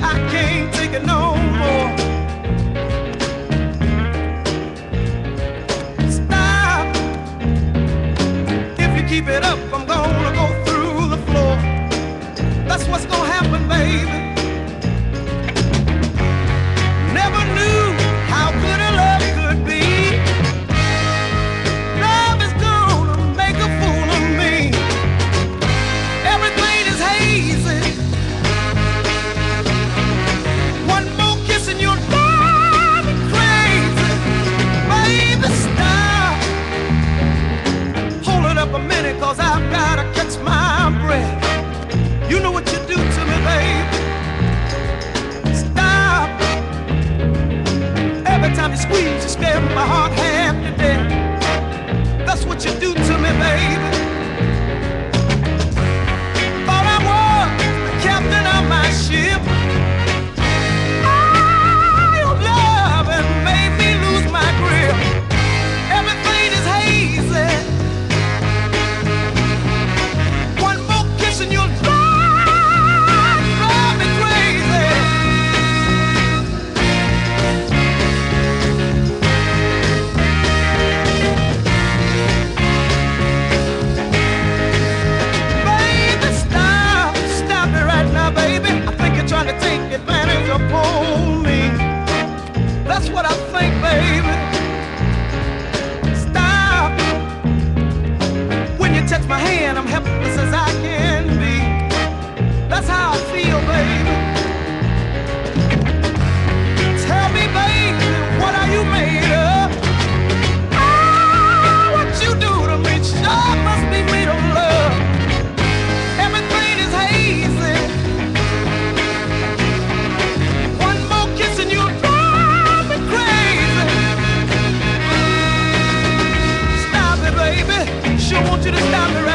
I can't take it no more. Stop. If you keep it up, I'm gonna go. step, my heart I want you to stop me